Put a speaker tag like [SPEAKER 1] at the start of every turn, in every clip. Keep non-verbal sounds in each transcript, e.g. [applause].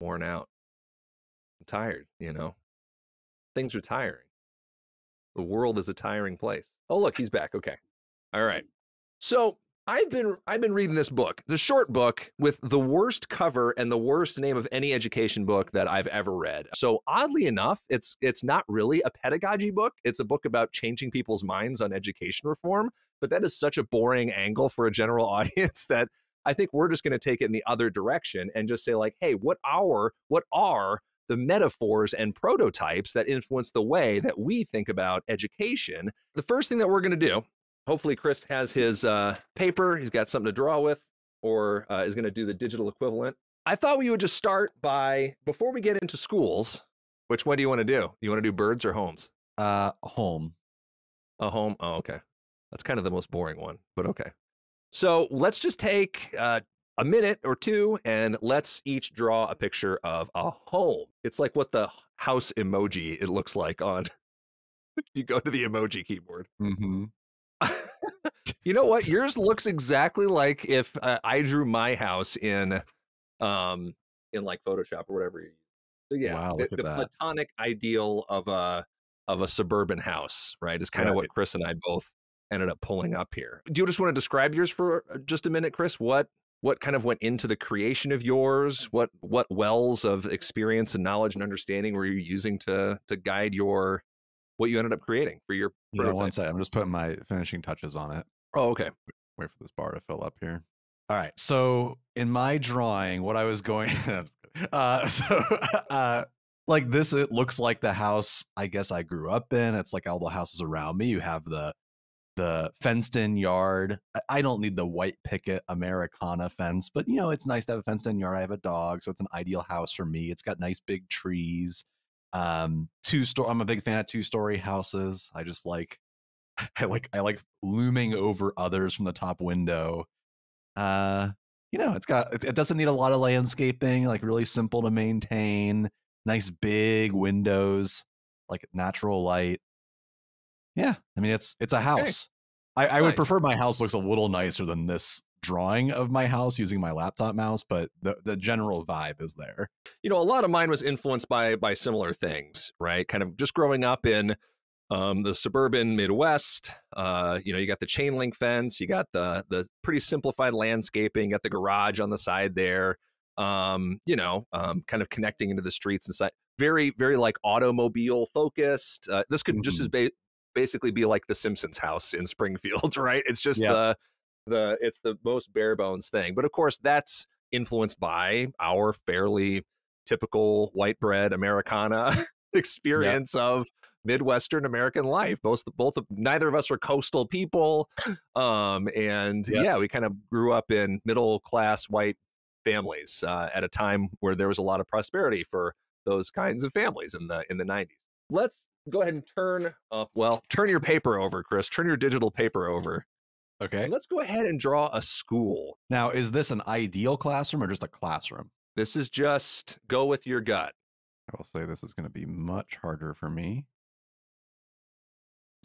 [SPEAKER 1] worn out. I'm tired, you know. Things are tiring. The world is a tiring place. Oh, look, he's back. Okay. All right. So I've been I've been reading this book. It's a short book with the worst cover and the worst name of any education book that I've ever read. So oddly enough, it's it's not really a pedagogy book. It's a book about changing people's minds on education reform, but that is such a boring angle for a general [laughs] audience that I think we're just going to take it in the other direction and just say like, "Hey, what are what are the metaphors and prototypes that influence the way that we think about education?" The first thing that we're going to do hopefully Chris has his uh, paper. He's got something to draw with, or uh, is going to do the digital equivalent. I thought we would just start by before we get into schools. Which one do you want to do? You want to do birds or homes?
[SPEAKER 2] Uh, home.
[SPEAKER 1] A home. Oh, okay. That's kind of the most boring one, but okay. So let's just take uh, a minute or two and let's each draw a picture of a home. It's like what the house emoji it looks like on. [laughs] you go to the emoji keyboard.
[SPEAKER 2] Mm-hmm. [laughs]
[SPEAKER 1] you know what? Yours looks exactly like if uh, I drew my house in, um, in like Photoshop or whatever you use. So yeah,
[SPEAKER 2] Wow,
[SPEAKER 1] the, the platonic ideal of a of a suburban house, right? Is kind of what Chris and I both ended up pulling up here. Do you just want to describe yours for uh, just a minute, Chris? What what kind of went into the creation of yours? What what wells of experience and knowledge and understanding were you using to to guide your what you ended up creating for your
[SPEAKER 2] Yeah,
[SPEAKER 1] prototype?
[SPEAKER 2] one second. I'm just putting my finishing touches on it.
[SPEAKER 1] Oh, okay.
[SPEAKER 2] Wait for this bar to fill up here. All right. So in my drawing, what I was going, [laughs] uh, [laughs] so uh, like this, it looks like the house I guess I grew up in. It's like all the houses around me. You have the the fenced in yard. I- don't need the white picket Americana fence, but you know it's nice to have a fenced in yard. I have a dog, so it's an ideal house for me. It's got nice big trees. Um, two store. I'm a big fan of two story houses. I just like [laughs] I like I like looming over others from the top window. Uh, you know, it's got it doesn't need a lot of landscaping, like really simple to maintain. Nice big windows, like natural light. Yeah, I mean it's it's a house. I,
[SPEAKER 1] That's
[SPEAKER 2] I would
[SPEAKER 1] nice.
[SPEAKER 2] prefer my house looks a little nicer than this drawing of my house using my laptop mouse, but the the general vibe is there.
[SPEAKER 1] you know, a lot of mine was influenced by by similar things, right? Kind of just growing up in um, the suburban Midwest. Uh, you know, you got the chain link fence, you got the the pretty simplified landscaping, you got the garage on the side there. Um, you know, um, kind of connecting into the streets and side. Very, very like automobile focused. Uh, this could just as ba- basically be like the Simpsons house in Springfield, [laughs] right? It's just
[SPEAKER 2] Yeah.
[SPEAKER 1] the the it's the most bare bones thing. But of course, that's influenced by our fairly typical white bread Americana [laughs] [laughs] experience of Midwestern American life. Both both of neither of us are coastal people, [coughs] um, and
[SPEAKER 2] Yeah.
[SPEAKER 1] yeah, we kind of grew up in middle class white families uh, at a time where there was a lot of prosperity for those kinds of families in the in the nineties. Let's go ahead and turn up. Well, turn your paper over, Chris. Turn your digital paper over.
[SPEAKER 2] Okay.
[SPEAKER 1] And let's go ahead and draw a school.
[SPEAKER 2] Now, is this an ideal classroom or just a classroom?
[SPEAKER 1] This is just go with your gut.
[SPEAKER 2] I will say this is going to be much harder for me.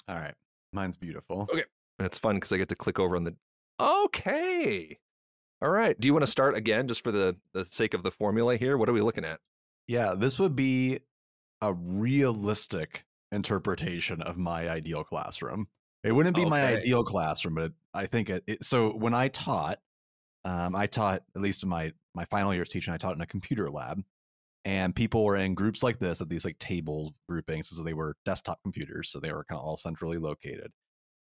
[SPEAKER 2] All right. Mine's beautiful.
[SPEAKER 1] Okay. And it's fun because I get to click over on the. Okay. All right. Do you want to start again, just for the the sake of the formula here? What are we looking at?
[SPEAKER 2] Yeah, this would be a realistic interpretation of my ideal classroom. It wouldn't be my ideal classroom, but I think it, it. So when I taught, um, I taught at least in my my final year's teaching, I taught in a computer lab, and people were in groups like this at these like table groupings. So they were desktop computers, so they were kind of all centrally located.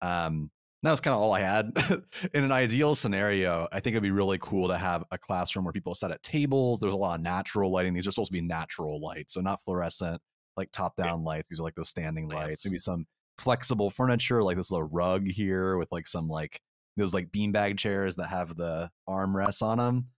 [SPEAKER 2] Um, that was kind of all I had. [laughs] in an ideal scenario, I think it'd be really cool to have a classroom where people sat at tables. There's a lot of natural lighting. These are supposed to be natural light, so not fluorescent, like top down lights. These are like those standing lights. Maybe some flexible furniture, like this little rug here with like some like those like beanbag chairs that have the armrests on them.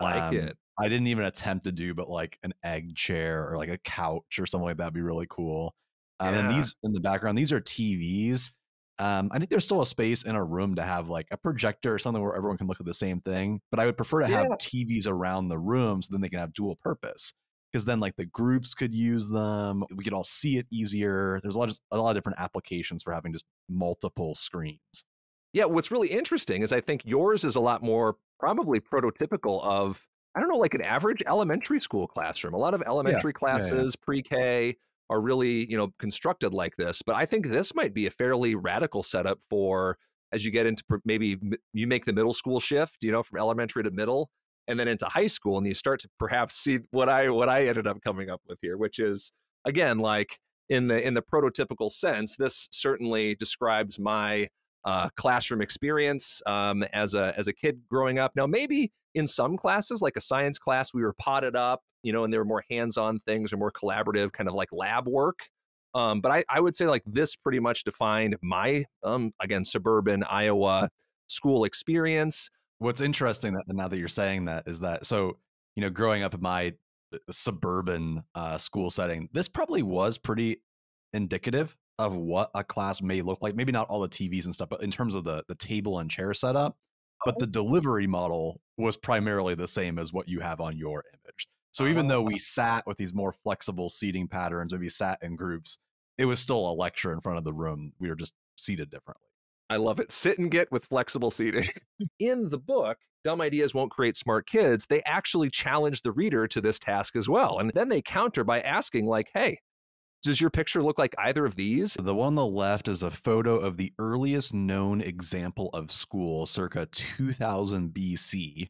[SPEAKER 1] Like it.
[SPEAKER 2] I didn't even attempt to do, but like an egg chair or like a couch or something like that would be really cool. Um, And these in the background, these are TVs. Um, I think there's still a space in a room to have like a projector or something where everyone can look at the same thing. But I would prefer to have TVs around the room so then they can have dual purpose. Because then like the groups could use them. We could all see it easier. There's a lot of a lot of different applications for having just multiple screens.
[SPEAKER 1] Yeah, what's really interesting is I think yours is a lot more probably prototypical of I don't know, like an average elementary school classroom. A lot of elementary
[SPEAKER 2] Yeah, yeah, yeah.
[SPEAKER 1] classes, pre-K, are really, you know, constructed like this. But I think this might be a fairly radical setup for as you get into maybe you make the middle school shift, you know, from elementary to middle, and then into high school, and you start to perhaps see what I what I ended up coming up with here, which is again like in the in the prototypical sense, this certainly describes my uh, classroom experience um, as a as a kid growing up. Now, maybe in some classes, like a science class, we were potted up, you know, and there were more hands-on things or more collaborative, kind of like lab work. Um, but I, I would say like this pretty much defined my um, again suburban Iowa school experience.
[SPEAKER 2] What's interesting that now that you're saying that is that so you know growing up in my uh, suburban uh, school setting, this probably was pretty indicative of what a class may look like. Maybe not all the TVs and stuff, but in terms of the the table and chair setup. But the delivery model was primarily the same as what you have on your image. So even though we sat with these more flexible seating patterns, maybe sat in groups, it was still a lecture in front of the room. We were just seated differently.
[SPEAKER 1] I love it. Sit and get with flexible seating. [laughs] In the book, Dumb Ideas Won't Create Smart Kids, they actually challenge the reader to this task as well. And then they counter by asking, like, hey, does your picture look like either of these?
[SPEAKER 2] The one on the left is a photo of the earliest known example of school, circa 2000 BC.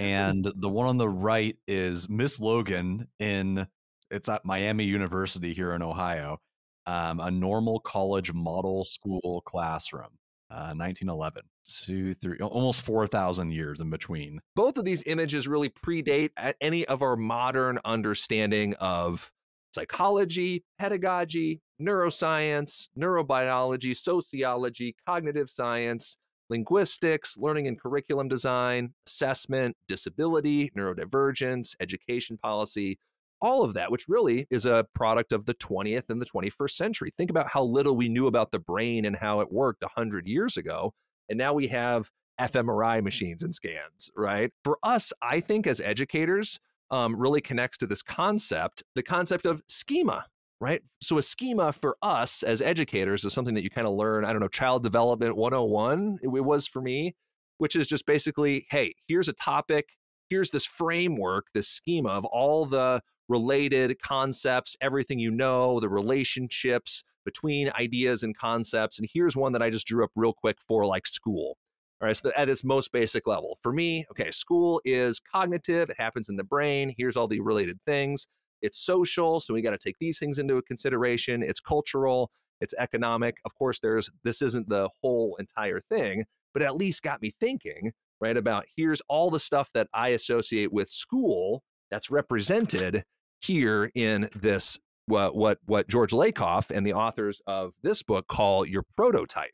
[SPEAKER 2] And the one on the right is Miss Logan in, it's at Miami University here in Ohio, um, a normal college model school classroom, uh, 1911. Two, three, almost 4,000 years in between.
[SPEAKER 1] Both of these images really predate any of our modern understanding of psychology, pedagogy, neuroscience, neurobiology, sociology, cognitive science, linguistics, learning and curriculum design, assessment, disability, neurodivergence, education policy, all of that, which really is a product of the 20th and the 21st century. Think about how little we knew about the brain and how it worked 100 years ago. And now we have fMRI machines and scans, right? For us, I think as educators, um, really connects to this concept, the concept of schema, right? So a schema for us as educators is something that you kind of learn, I don't know, child development 101, it, it was for me, which is just basically, hey, here's a topic, here's this framework, this schema of all the related concepts, everything you know, the relationships between ideas and concepts. And here's one that I just drew up real quick for like school. All right, so at its most basic level. For me, okay, school is cognitive, it happens in the brain. Here's all the related things. It's social, so we got to take these things into consideration. It's cultural, it's economic. Of course, there's this isn't the whole entire thing, but at least got me thinking, right, about here's all the stuff that I associate with school that's represented here in this what what what George Lakoff and the authors of this book call your prototype.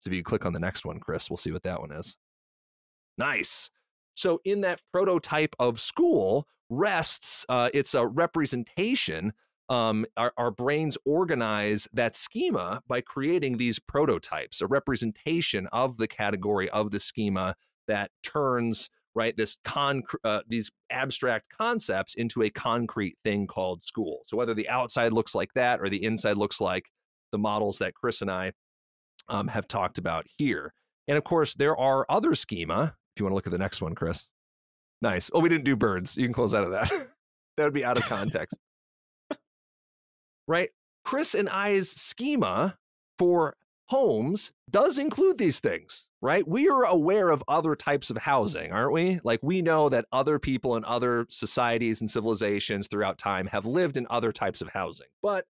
[SPEAKER 1] So if you click on the next one, Chris, we'll see what that one is. Nice. So in that prototype of school rests, uh, it's a representation. Um, our, our brains organize that schema by creating these prototypes, a representation of the category of the schema that turns right this con uh, these abstract concepts into a concrete thing called school. So whether the outside looks like that or the inside looks like the models that Chris and I um, have talked about here. And of course, there are other schema. If you want to look at the next one, Chris. Nice. Oh, we didn't do birds. You can close out of that. [laughs] that would be out of context. [laughs] right? Chris and I's schema for homes does include these things, right? We are aware of other types of housing, aren't we? Like we know that other people in other societies and civilizations throughout time have lived in other types of housing. But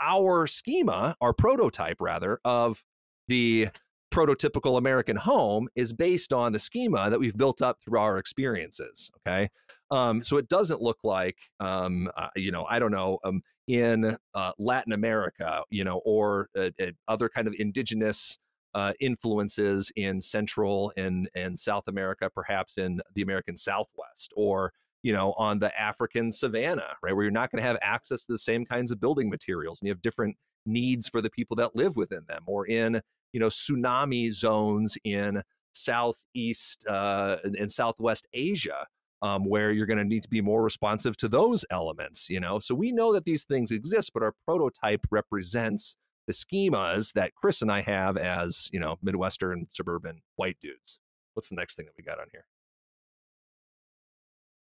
[SPEAKER 1] our schema, our prototype rather, of the prototypical American home is based on the schema that we've built up through our experiences. Okay. Um, so it doesn't look like, um, uh, you know, I don't know, um, in uh, Latin America, you know, or uh, uh other kind of indigenous uh, influences in Central and, and South America, perhaps in the American Southwest, or you know, on the African savannah, right, where you're not going to have access to the same kinds of building materials, and you have different needs for the people that live within them, or in you know tsunami zones in southeast uh, and southwest Asia, um, where you're going to need to be more responsive to those elements. You know, so we know that these things exist, but our prototype represents the schemas that Chris and I have as you know Midwestern suburban white dudes. What's the next thing that we got on here?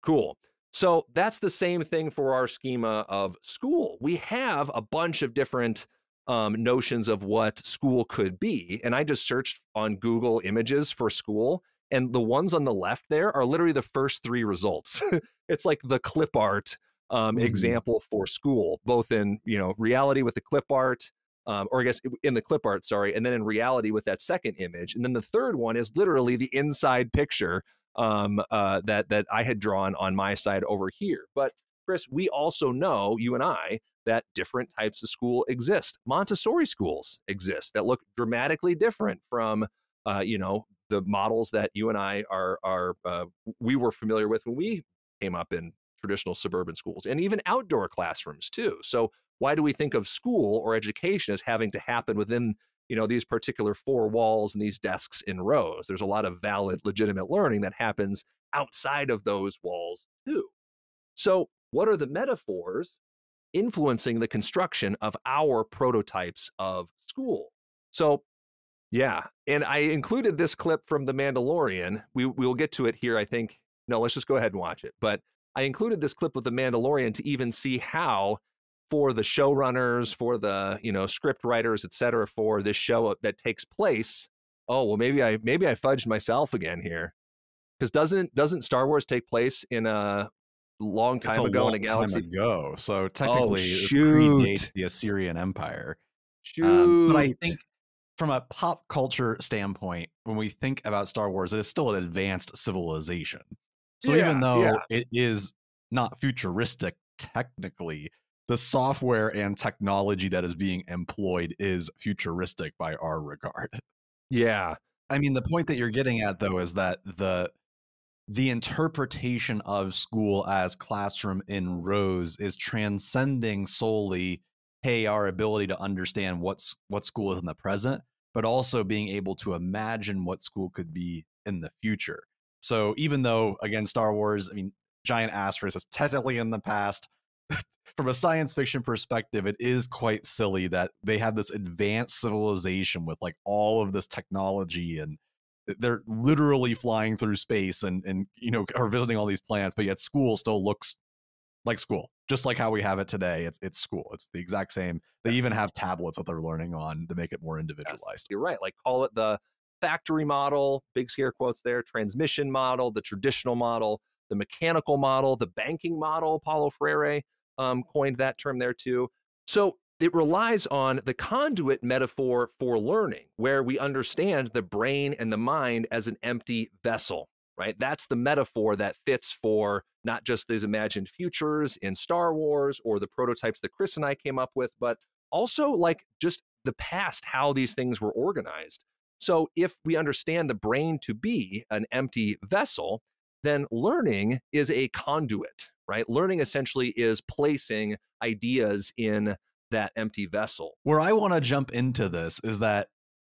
[SPEAKER 1] Cool. So that's the same thing for our schema of school. We have a bunch of different um, notions of what school could be. And I just searched on Google images for school. And the ones on the left there are literally the first three results. [laughs] it's like the clip art um, mm-hmm. example for school, both in you know reality with the clip art, um, or I guess in the clip art, sorry, and then in reality with that second image, and then the third one is literally the inside picture um, uh, that that I had drawn on my side over here. But Chris, we also know you and I that different types of school exist. Montessori schools exist that look dramatically different from uh, you know the models that you and I are are uh, we were familiar with when we came up in traditional suburban schools and even outdoor classrooms too. So why do we think of school or education as having to happen within you know these particular four walls and these desks in rows? There's a lot of valid legitimate learning that happens outside of those walls too. So what are the metaphors influencing the construction of our prototypes of school? So yeah, and I included this clip from The Mandalorian. We we will get to it here. I think. No, let's just go ahead and watch it. But I included this clip of The Mandalorian to even see how, for the showrunners, for the you know script writers, et cetera, for this show that takes place. Oh well, maybe I maybe I fudged myself again here, because doesn't doesn't Star Wars take place in a long time ago in a galaxy
[SPEAKER 2] ago? So oh, technically, oh, it predates the Assyrian Empire. Um, but I think from a pop culture standpoint, when we think about Star Wars, it is still an advanced civilization. So yeah, even though yeah. it is not futuristic technically, the software and technology that is being employed is futuristic by our regard. [laughs]
[SPEAKER 1] Yeah.
[SPEAKER 2] I mean, the point that you're getting at though is that the the interpretation of school as classroom in rows is transcending solely hey our ability to understand what's what school is in the present but also being able to imagine what school could be in the future. So even though again star wars i mean giant asterisk is technically in the past [laughs] from a science fiction perspective it is quite silly that they have this advanced civilization with like all of this technology and they're literally flying through space and and you know are visiting all these planets but yet school still looks like school, just like how we have it today. It's it's school. It's the exact same. They even have tablets that they're learning on to make it more individualized. Yes,
[SPEAKER 1] you're right. Like call it the factory model, big scare quotes there, transmission model, the traditional model, the mechanical model, the banking model. Paulo Freire um, coined that term there too. So it relies on the conduit metaphor for learning, where we understand the brain and the mind as an empty vessel right? That's the metaphor that fits for not just these imagined futures in Star Wars or the prototypes that Chris and I came up with, but also like just the past, how these things were organized. So if we understand the brain to be an empty vessel, then learning is a conduit, right? Learning essentially is placing ideas in that empty vessel.
[SPEAKER 2] Where I want to jump into this is that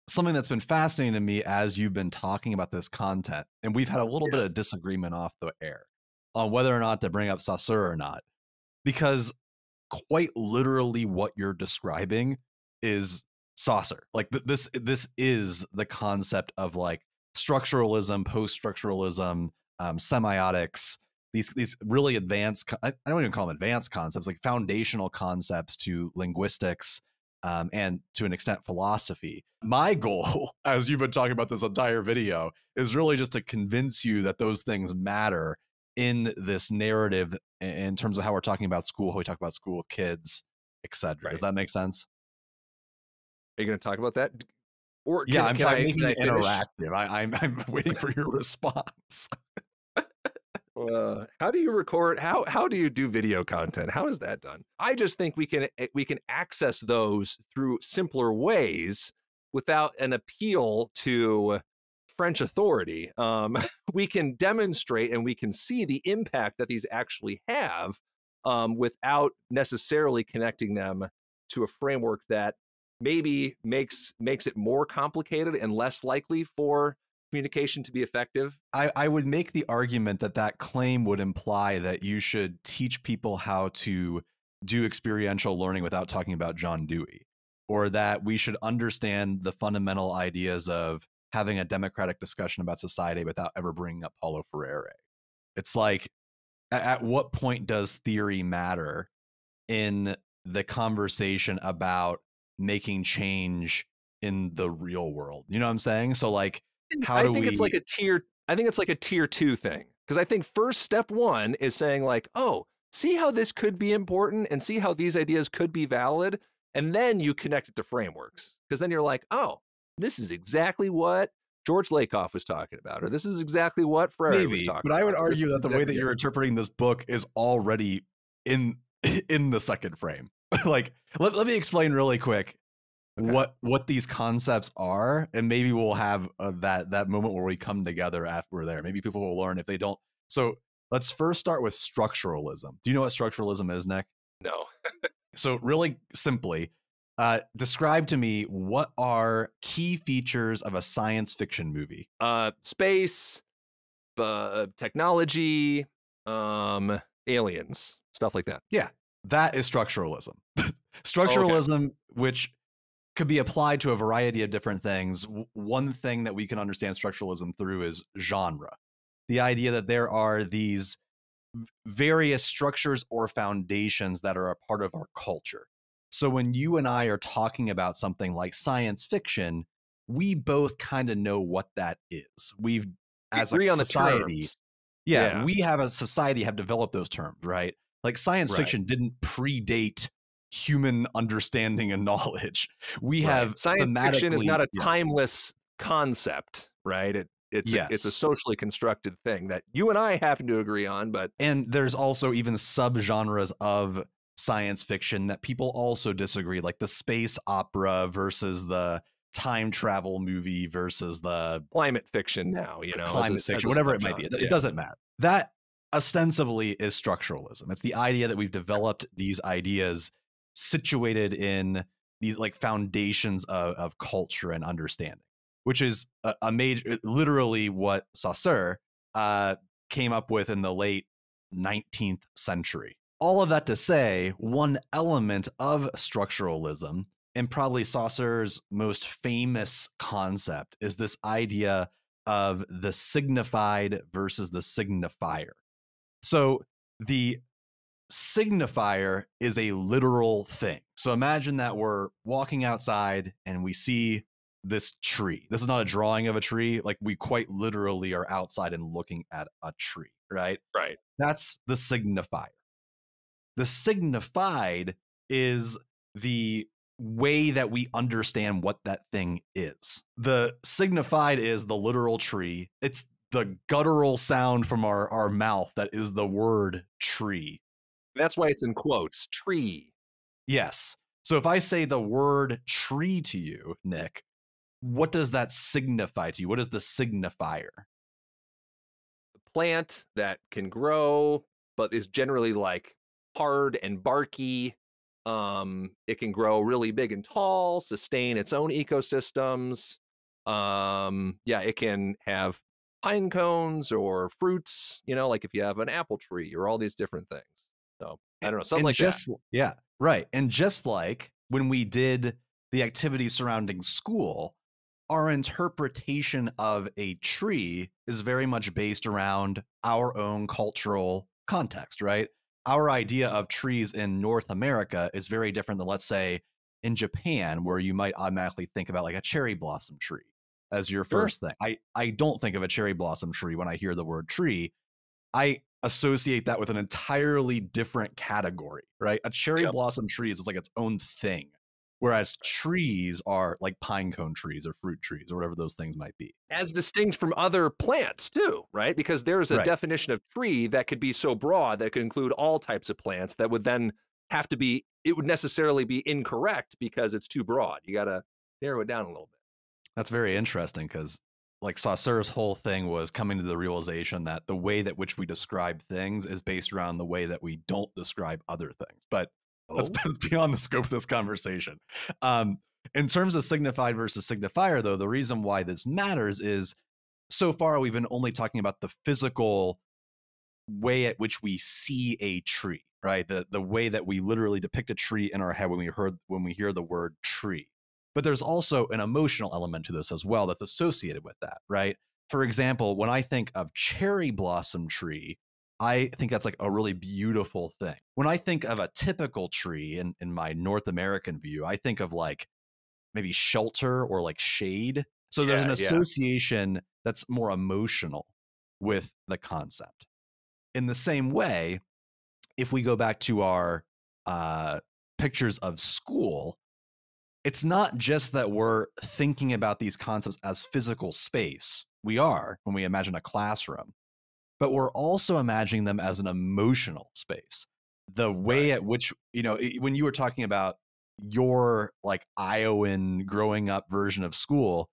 [SPEAKER 2] something that's been fascinating to me as you've been talking about this content, and we've had a little yes. bit of disagreement off the air on whether or not to bring up Saussure or not, because quite literally what you're describing is Saussure. Like th- this, this is the concept of like structuralism, post-structuralism, um, semiotics. These these really advanced. I don't even call them advanced concepts, like foundational concepts to linguistics um, and to an extent philosophy. My goal, [laughs] as you've been talking about this entire video, is really just to convince you that those things matter in this narrative in terms of how we're talking about school, how we talk about school with kids, etc. Right. Does that make sense?
[SPEAKER 1] Are you going to talk about that?
[SPEAKER 2] Or can, yeah, I'm, trying, I, making it interactive. I, I'm, I'm [laughs] waiting for your response.
[SPEAKER 1] Uh, how do you record? How how do you do video content? How is that done? I just think we can eh, we can access those through simpler ways without an appeal to French authority. Um, [laughs] we can demonstrate and we can see the impact that these actually have um, without necessarily connecting them to a framework that maybe makes makes it more complicated and less likely for communication to be effective?
[SPEAKER 2] I, I would make the argument that that claim would imply that you should teach people how to do experiential learning without talking about John Dewey, or that we should understand the fundamental ideas of having a democratic discussion about society without ever bringing up Paulo Freire. It's like at, at what point does theory matter in the conversation about making change in the real world? You know what I'm saying? So like how
[SPEAKER 1] I
[SPEAKER 2] do
[SPEAKER 1] think
[SPEAKER 2] we
[SPEAKER 1] it's like a tier. I think it's like a tier two thing because I think first step one is saying like, oh, see how this could be important and see how these ideas could be valid, and then you connect it to frameworks because then you're like, oh, this is exactly what George Lakoff was talking about, or this is exactly what Freire was
[SPEAKER 2] maybe,
[SPEAKER 1] talking
[SPEAKER 2] but I would
[SPEAKER 1] about. or this
[SPEAKER 2] argue that the way that you're interpreting this book is already in [laughs] in the second frame. [laughs] like let, let me explain really quick
[SPEAKER 1] Okay.
[SPEAKER 2] what what these concepts are and maybe we'll have uh, that that moment where we come together after we're there. Maybe people will learn if they don't. So let's first start with structuralism. Do you know what structuralism is nick?
[SPEAKER 1] No.
[SPEAKER 2] so really simply uh, describe to me what are key features of a science fiction movie?
[SPEAKER 1] Uh space uh, technology um aliens stuff like that.
[SPEAKER 2] Yeah, that is structuralism. [laughs] Structuralism which could be applied to a variety of different things one thing that we can understand structuralism through is genre the idea that there are these various structures or foundations that are a part of our culture so when you and i are talking about something like science fiction we both kind of know what that is we've
[SPEAKER 1] We
[SPEAKER 2] as a society yeah,
[SPEAKER 1] Yeah.
[SPEAKER 2] we have a society have developed those terms, right? Like science
[SPEAKER 1] Right.
[SPEAKER 2] fiction didn't predate human understanding and [laughs] knowledge. We
[SPEAKER 1] Right.
[SPEAKER 2] have
[SPEAKER 1] science fiction is not a
[SPEAKER 2] yes.
[SPEAKER 1] timeless concept, right? It it's a, it's a socially constructed thing that you and I happen to agree on, but
[SPEAKER 2] and there's also even subgenres of science fiction that people also disagree, like the space opera versus the time travel movie versus the
[SPEAKER 1] climate fiction now, you know, a-
[SPEAKER 2] climate
[SPEAKER 1] as
[SPEAKER 2] fiction,
[SPEAKER 1] a
[SPEAKER 2] whatever it might be. It, it
[SPEAKER 1] Yeah.
[SPEAKER 2] doesn't matter. That ostensibly is structuralism. It's the idea that we've developed these ideas situated in these like foundations of, of culture and understanding, which is a, a major, literally what Saussure uh, came up with in the late 19th century. All of that to say, one element of structuralism, and probably Saussure's most famous concept, is this idea of the signified versus the signifier. So the signifier is a literal thing. So imagine that we're walking outside and we see this tree. This is not a drawing of a tree. Like we quite literally are outside and looking at a tree, right?
[SPEAKER 1] Right.
[SPEAKER 2] That's the signifier. The signified is the way that we understand what that thing is. The signified is the literal tree. It's the guttural sound from our, our mouth that is the word tree.
[SPEAKER 1] That's why it's in quotes. Tree.
[SPEAKER 2] Yes. So if I say the word tree to you, Nick, what does that signify to you? What is the signifier?
[SPEAKER 1] plant that can grow but is generally like hard and barky um it can grow really big and tall sustain its own ecosystems um yeah it can have pine cones or fruits you know like if you have an apple tree or all these different things so i don't know something
[SPEAKER 2] and
[SPEAKER 1] like
[SPEAKER 2] just yeah right and just like when we did the activities surrounding school our interpretation of a tree is very much based around our own cultural context right? Our idea mm-hmm. of trees in north america is very different than let's say in japan where you might automatically think about like a cherry blossom tree as your
[SPEAKER 1] Sure.
[SPEAKER 2] first thing. I i don't think of a cherry blossom tree when i hear the word tree. I associate that with an entirely different category, right? A cherry
[SPEAKER 1] Yep.
[SPEAKER 2] blossom tree is like its own thing, whereas trees are like pine cone trees or fruit trees or whatever those things might be.
[SPEAKER 1] as distinct from other plants too right because there's a
[SPEAKER 2] Right.
[SPEAKER 1] definition of tree that could be so broad that could include all types of plants that would then have to be it would necessarily be incorrect because it's too broad you got to narrow it down a little bit
[SPEAKER 2] That's very interesting because like Saussure's whole thing was coming to the realization that the way that which we describe things is based around the way that we don't describe other things. But that's, [laughs]
[SPEAKER 1] Oh.
[SPEAKER 2] that's beyond the scope of this conversation. Um, in terms of signified versus signifier, though, the reason why this matters is so far we've been only talking about the physical way at which we see a tree, right? The the way that we literally depict a tree in our head when we heard when we hear the word tree. But there's also an emotional element to this as well that's associated with that, right? For example, when I think of cherry blossom tree, I think that's like a really beautiful thing. When I think of a typical tree in, in my North American view, I think of like maybe shelter or like shade. So there's an
[SPEAKER 1] Yeah, yeah.
[SPEAKER 2] association that's more emotional with the concept. In the same way, if we go back to our uh, pictures of school, it's not just that we're thinking about these concepts as physical space. We are when we imagine a classroom, but we're also imagining them as an emotional space. The way at which, you know, when you were talking about your like Iowan growing up version of school,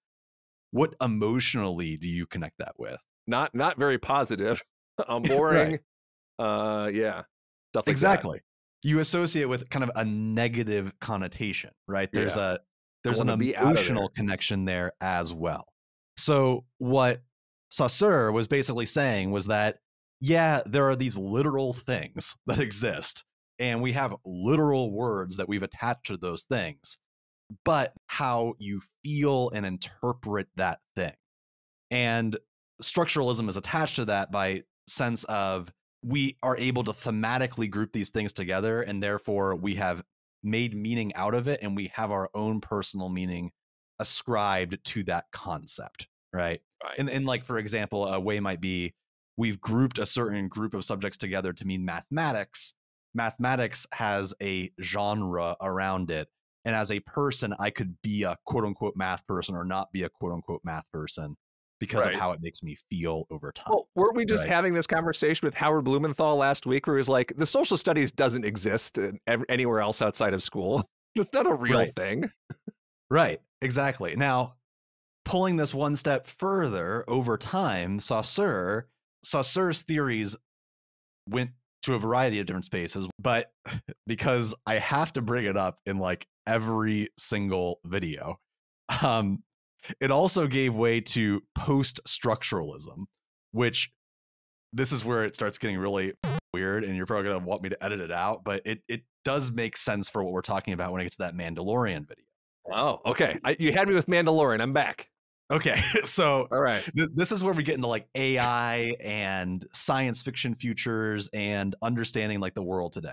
[SPEAKER 2] what emotionally do you connect that with?
[SPEAKER 1] Not not very positive. [laughs] I'm [laughs] boring. Uh, yeah. Stuff like that.
[SPEAKER 2] You associate with kind of a negative connotation right? There's a there's an
[SPEAKER 1] wanna be out of
[SPEAKER 2] emotional connection there as well. So what saussure was basically saying was that yeah there are these literal things [laughs] that exist and we have literal words that we've attached to those things but how you feel and interpret that thing. And structuralism is attached to that by sense of we are able to thematically group these things together and therefore we have made meaning out of it and we have our own personal meaning ascribed to that concept right?
[SPEAKER 1] Right.
[SPEAKER 2] and, and like for example a way might be we've grouped a certain group of subjects together to mean mathematics. Mathematics has a genre around it and as a person i could be a quote unquote math person or not be a quote unquote math person because
[SPEAKER 1] Right.
[SPEAKER 2] of how it makes me feel over time
[SPEAKER 1] Well, weren't we just
[SPEAKER 2] Right.
[SPEAKER 1] having this conversation with Howard Blumenthal last week, where he was like, "The social studies doesn't exist anywhere else outside of school. [laughs] It's not a real
[SPEAKER 2] Right.
[SPEAKER 1] thing."
[SPEAKER 2] Right, exactly. Now, pulling this one step further over time, Saussure, Saussure's theories went to a variety of different spaces, but [laughs] because I have to bring it up in like every single video, um, it also gave way to post structuralism, which this is where it starts getting really weird, and you're probably gonna want me to edit it out, but it it does make sense for what we're talking about when it gets to that Mandalorian video.
[SPEAKER 1] Oh, okay. I, you had me with Mandalorian. I'm back.
[SPEAKER 2] Okay, [laughs] so
[SPEAKER 1] All right.
[SPEAKER 2] th- this is where we get into like AI and science fiction futures and understanding like the world today.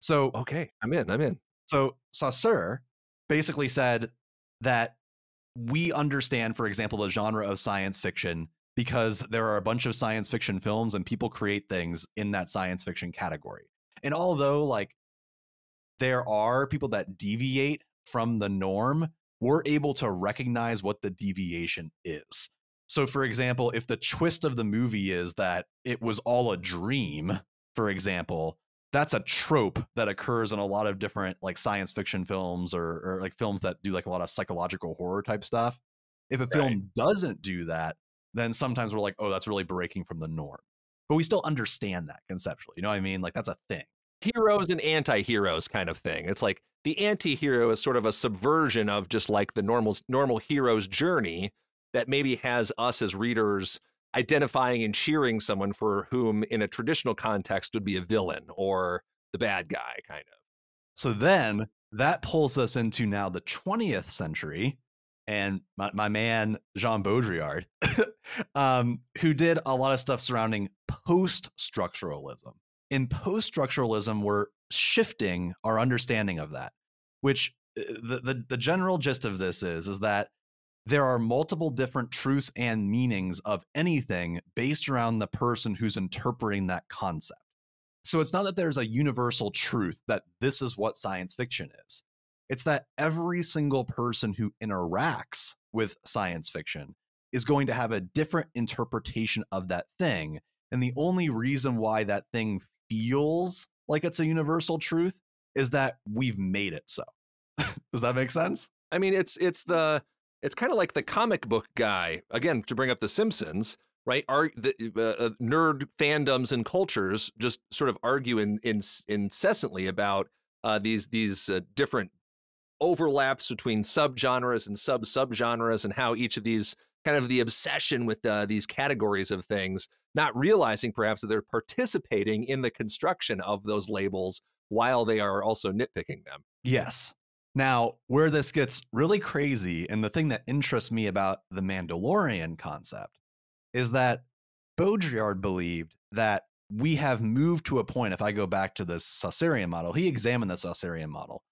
[SPEAKER 2] So,
[SPEAKER 1] Okay, I'm in. I'm in.
[SPEAKER 2] so Saussure basically said that we understand, for example, the genre of science fiction because there are a bunch of science fiction films and people create things in that science fiction category. And although like there are people that deviate from the norm, we're able to recognize what the deviation is. So, for example, if the twist of the movie is that it was all a dream, for example, that's a trope that occurs in a lot of different like science fiction films or, or like films that do like a lot of psychological horror type stuff. If a film doesn't do that, then sometimes we're like, oh, that's really breaking from the norm. But we still understand that conceptually. You know what I mean? Like that's a thing.
[SPEAKER 1] Heroes and anti-heroes kind of thing. It's like the anti-hero is sort of a subversion of just like the normal normal hero's journey that maybe has us as readers identifying and cheering someone for whom in a traditional context would be a villain or the bad guy kind of.
[SPEAKER 2] So then that pulls us into now the 20th century. And my, my man, Jean Baudrillard, [laughs] um, who did a lot of stuff surrounding post structuralism. In post structuralism, we're shifting our understanding of that, which uh, the, the, the general gist of this is, is that there are multiple different truths and meanings of anything based around the person who's interpreting that concept. So it's not that there's a universal truth that this is what science fiction is. It's that every single person who interacts with science fiction is going to have a different interpretation of that thing. And the only reason why that thing feels like it's a universal truth is that we've made it so. [laughs] Does that make sense?
[SPEAKER 1] I mean, it's it's the it's kind of like the comic book guy again to bring up the Simpsons, right? Are the uh, uh, nerd fandoms and cultures just sort of argue in, in incessantly about uh, these these uh, different overlaps between subgenres and sub subgenres and how each of these kind of the obsession with uh, these categories of things, not realizing perhaps that they're participating in the construction of those labels while they are also nitpicking them.
[SPEAKER 2] Yes. Now, where this gets really crazy, and the thing that interests me about the Mandalorian concept is that Baudrillard believed that we have moved to a point. If I go back to the Saussurian model, he examined the Saussurian model,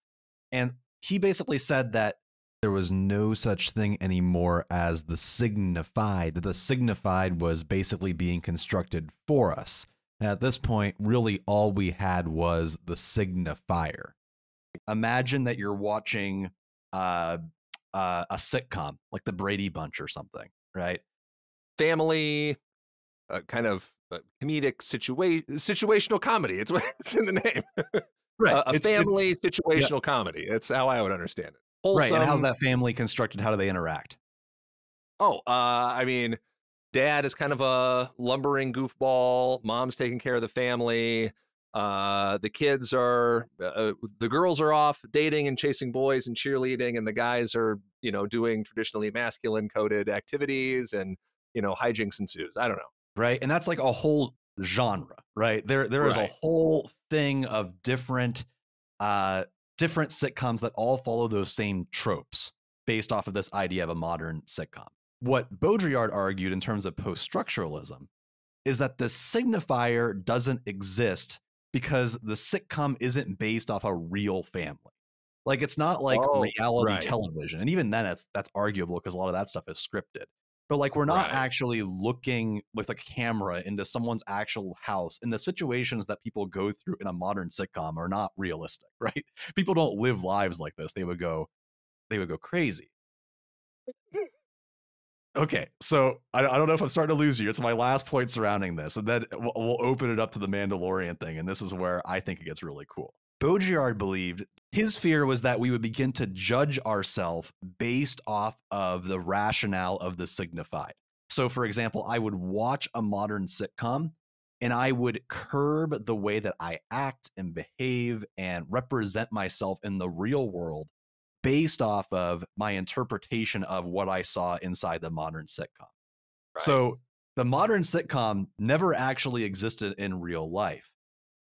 [SPEAKER 2] and he basically said that there was no such thing anymore as the signified. That the signified was basically being constructed for us. And at this point, really all we had was the signifier. Imagine that you're watching uh, uh, a sitcom like the Brady Bunch or something, right?
[SPEAKER 1] Family, uh, kind of uh, comedic situation, situational comedy. It's what [laughs] it's in the name.
[SPEAKER 2] Right.
[SPEAKER 1] a
[SPEAKER 2] It's- it's-
[SPEAKER 1] family situational comedy. That's how I would understand it.
[SPEAKER 2] right. And how's that family constructed? How do they interact?
[SPEAKER 1] Oh, uh, I mean, dad is kind of a lumbering goofball. Mom's taking care of the family. Uh, the kids are, uh, the girls are off dating and chasing boys and cheerleading, and the guys are, you know, doing traditionally masculine coded activities, and you know, hijinks ensues. I don't know.
[SPEAKER 2] right? And that's like a whole genre, right? There there is
[SPEAKER 1] Right.
[SPEAKER 2] a whole thing of different uh different sitcoms that all follow those same tropes based off of this idea of a modern sitcom. What Baudrillard argued in terms of post-structuralism is that the signifier doesn't exist because the sitcom isn't based off a real family. Like it's not like
[SPEAKER 1] Oh,
[SPEAKER 2] reality
[SPEAKER 1] right.
[SPEAKER 2] television. And even then it's that's arguable because a lot of that stuff is scripted but like we're not
[SPEAKER 1] Right.
[SPEAKER 2] actually looking with a camera into someone's actual house and the situations that people go through in a modern sitcom are not realistic [laughs] right people don't live lives like this they would go they would go crazy [clears throat] okay so I, I don't know if i'm starting to lose you it's my last point surrounding this and then we'll, we'll open it up to the mandalorian thing and this is where i think it gets really cool baudrillard believed his fear was that we would begin to judge ourselves based off of the rationale of the signified. So, for example, I would watch a modern sitcom and I would curb the way that I act and behave and represent myself in the real world based off of my interpretation of what I saw inside the modern sitcom. So, the modern sitcom never actually existed in real life.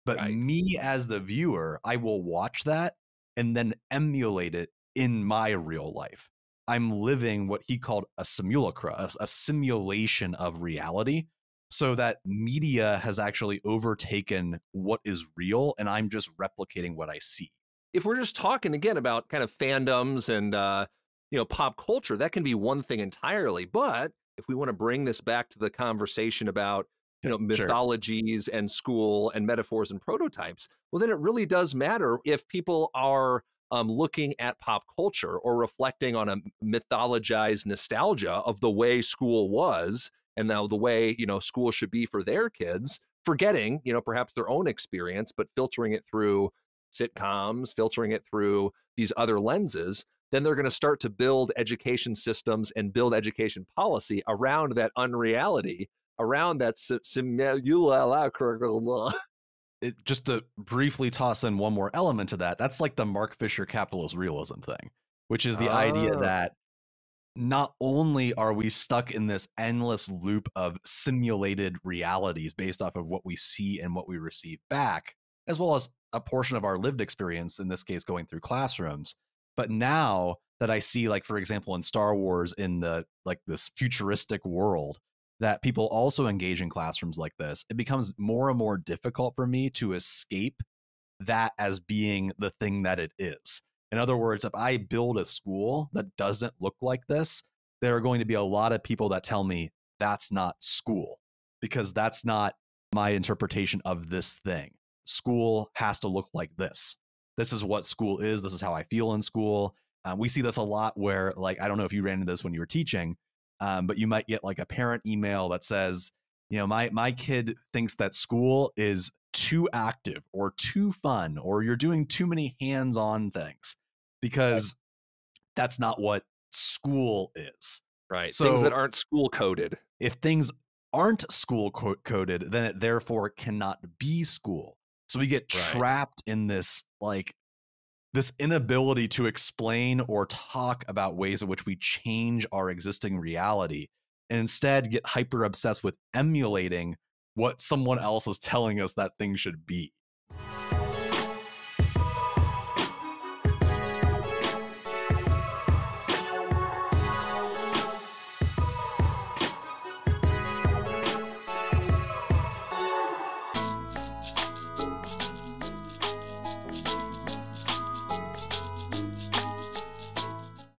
[SPEAKER 2] But
[SPEAKER 1] Right.
[SPEAKER 2] me as the viewer, I will watch that and then emulate it in my real life. I'm living what he called a simulacra, a, a simulation of reality, so that media has actually overtaken what is real, and I'm just replicating what I see.
[SPEAKER 1] If we're just talking again about kind of fandoms and uh, you know pop culture, that can be one thing entirely. But if we want to bring this back to the conversation about you know [laughs]
[SPEAKER 2] Sure.
[SPEAKER 1] mythologies and school and metaphors and prototypes, well, then it really does matter if people are um, looking at pop culture or reflecting on a mythologized nostalgia of the way school was and now the way you know school should be for their kids forgetting you know perhaps their own experience but filtering it through sitcoms filtering it through these other lenses then they're going to start to build education systems and build education policy around that unreality around that si- simulacra [laughs]
[SPEAKER 2] It, just to briefly toss in one more element to that, that's like the Mark Fisher capitalist realism thing, which is the idea
[SPEAKER 1] Ah.
[SPEAKER 2] that not only are we stuck in this endless loop of simulated realities based off of what we see and what we receive back, as well as a portion of our lived experience, in this case, going through classrooms. But now that I see, like, for example, in Star Wars, in the like this futuristic world, that people also engage in classrooms like this, it becomes more and more difficult for me to escape that as being the thing that it is. In other words, if I build a school that doesn't look like this, there are going to be a lot of people that tell me that's not school because that's not my interpretation of this thing. School has to look like this. This is what school is. This is how I feel in school. Um, we see this a lot where, like, I don't know if you ran into this when you were teaching, um, but you might get like a parent email that says, you know, my my kid thinks that school is too active or too fun or you're doing too many hands-on things because that's not what school is.
[SPEAKER 1] right things that aren't school coded
[SPEAKER 2] If things aren't school co- coded, then it therefore cannot be school. So we get
[SPEAKER 1] Right.
[SPEAKER 2] trapped in this like this inability to explain or talk about ways in which we change our existing reality and instead get hyper obsessed with emulating what someone else is telling us that thing should be.